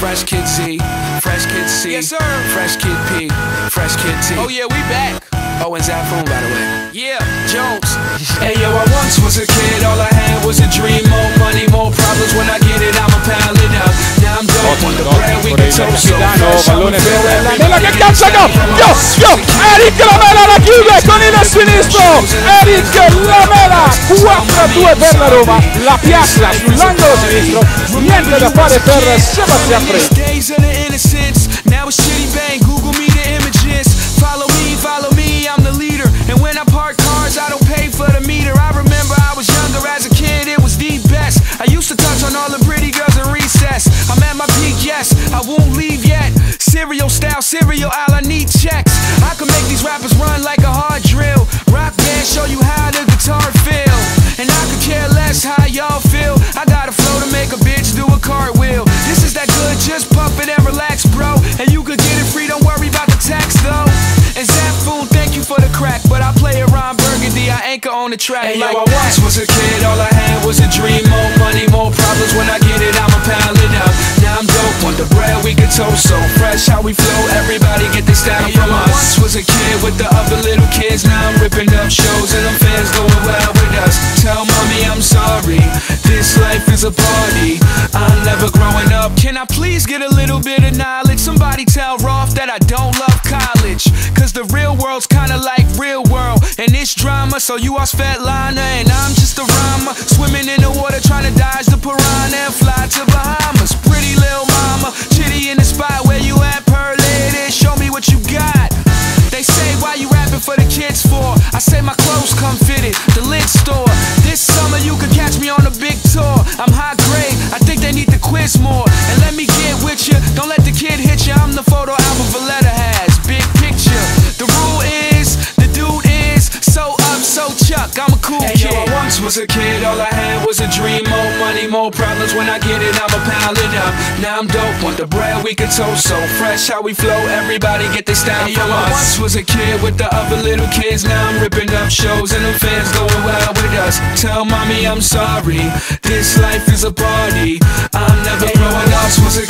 Fresh Kid Z, Fresh Kid C, Yes, sir. Fresh Kid P, Fresh Kid T. Oh yeah, we back. Oh, and Zafoon, by the way. Yeah, Jones. Hey yo, I once was a kid, all I had was a dream. More money, more problems. When I get it, I'ma pile it up. Now I'm dope on the bread, we can toast so Milano, fresh. pallone I'ma per feel la Mela che get cazzo down no! from Yo, us. yo! Erik Lamela la chiude con il sinistro! Erik Lamela! 4-2 per la Roma, la piazza sull'angolo sinistro, niente da fare per Sébastien Frey. Cereal style, cereal aisle, I need checks. I can make these rappers run like make a bitch do a cartwheel. This is that good, just pump it and relax, bro. And you could get it free, don't worry about the tax though. And Zafoon, thank you for the crack, but I play around Burgundy, I anchor on the track. Hey, like yo, I once was a kid, all I had was a dream. More money, more problems. When I get it, I'ma pile it up. Now I'm dope on the bread, we can toast Can I please get a little bit of knowledge? Somebody tell Rolf that I don't love college. Cause the real world's kinda like real world. And it's drama, so you are Svetlana and I'm just a rhymer. Swimming in the water trying to dodge the piranha and fly to Bahamas. Pretty little mama, chitty in the spot where you at, per lady. Show me what you got. They say why you rapping for the kids for? I say my clothes come fitted, the lid store. This summer you could catch me on a big tour. Valletta has, big picture. The rule is, the dude is so up, so chuck. I'm a cool Hey, kid. yo, I once was a kid, all I had was a dream. More money, more problems. When I get it, I'ma pile it up. Now I'm dope want the bread, we can toast so fresh. How we flow, everybody get their style Hey, yo, I once was a kid with the other little kids. Now I'm ripping up shows and the fans going wild with us. Tell mommy I'm sorry. This life is a party. I'm never growing up. Was a